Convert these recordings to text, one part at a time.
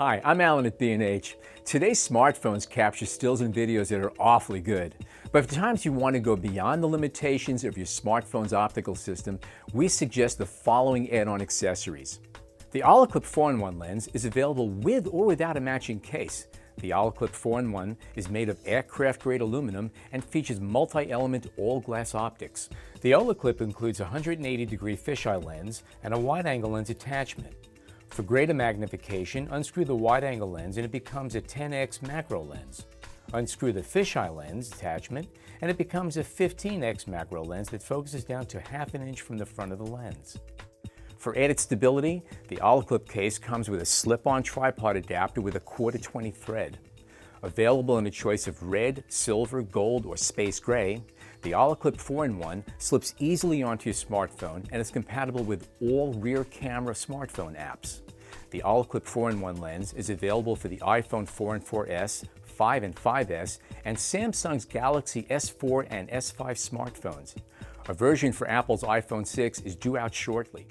Hi, I'm Alan at B&H. Today's smartphones capture stills and videos that are awfully good. But for times you want to go beyond the limitations of your smartphone's optical system, we suggest the following add-on accessories. The Olloclip 4-in-1 lens is available with or without a matching case. The Olloclip 4-in-1 is made of aircraft-grade aluminum and features multi-element all-glass optics. The Olloclip includes a 180-degree fisheye lens and a wide-angle lens attachment. For greater magnification, unscrew the wide-angle lens and it becomes a 10x macro lens. Unscrew the fisheye lens attachment and it becomes a 15x macro lens that focuses down to half an inch from the front of the lens. For added stability, the Olloclip case comes with a slip-on tripod adapter with a quarter 20 thread. Available in a choice of red, silver, gold, or space gray, the Olloclip 4-in-1 slips easily onto your smartphone and is compatible with all rear camera smartphone apps. The Olloclip 4-in-1 lens is available for the iPhone 4 and 4S, 5 and 5S, and Samsung's Galaxy S4 and S5 smartphones. A version for Apple's iPhone 6 is due out shortly.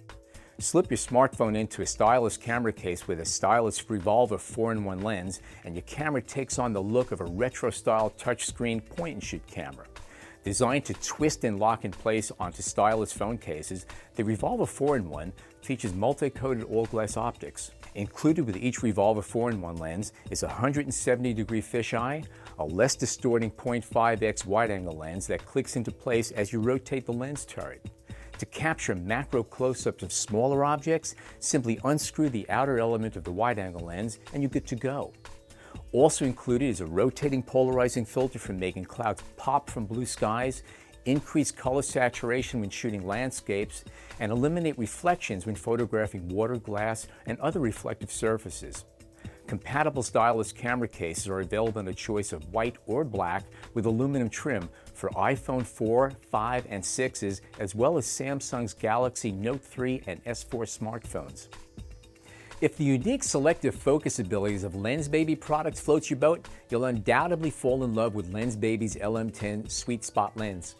Slip your smartphone into a Ztylus camera case with a Ztylus revolver 4-in-1 lens and your camera takes on the look of a retro-style touchscreen point-and-shoot camera. Designed to twist and lock in place onto Ztylus phone cases, the Revolver 4-in-1 features multi-coated all-glass optics. Included with each Revolver 4-in-1 lens is a 170-degree fisheye, a less distorting 0.5x wide-angle lens that clicks into place as you rotate the lens turret. To capture macro close-ups of smaller objects, simply unscrew the outer element of the wide-angle lens and you're good to go. Also included is a rotating polarizing filter for making clouds pop from blue skies, increase color saturation when shooting landscapes, and eliminate reflections when photographing water, glass, and other reflective surfaces. Compatible Ztylus camera cases are available in a choice of white or black with aluminum trim for iPhone 4, 5, and 6s, as well as Samsung's Galaxy Note 3 and S4 smartphones. If the unique selective focus abilities of Lensbaby products floats your boat, you'll undoubtedly fall in love with Lensbaby's LM10 Sweet Spot lens.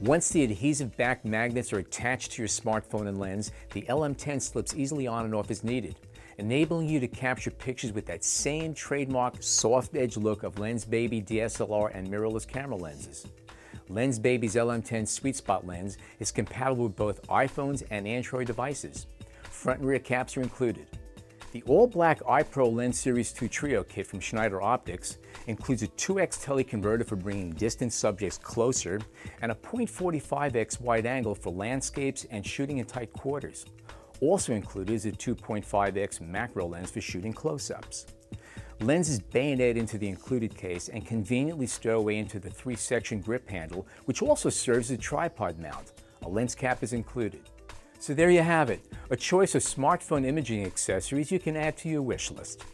Once the adhesive back magnets are attached to your smartphone and lens, the LM10 slips easily on and off as needed, enabling you to capture pictures with that same trademark soft edge look of Lensbaby DSLR and mirrorless camera lenses. Lensbaby's LM10 Sweet Spot lens is compatible with both iPhones and Android devices. Front and rear caps are included. The all-black iPro Lens Series 2 Trio kit from Schneider Optics includes a 2x teleconverter for bringing distant subjects closer and a 0.45x wide angle for landscapes and shooting in tight quarters. Also included is a 2.5x macro lens for shooting close-ups. Lenses bayonet into the included case and conveniently stow away into the three-section grip handle, which also serves as a tripod mount. A lens cap is included. So there you have it, a choice of smartphone imaging accessories you can add to your wish list.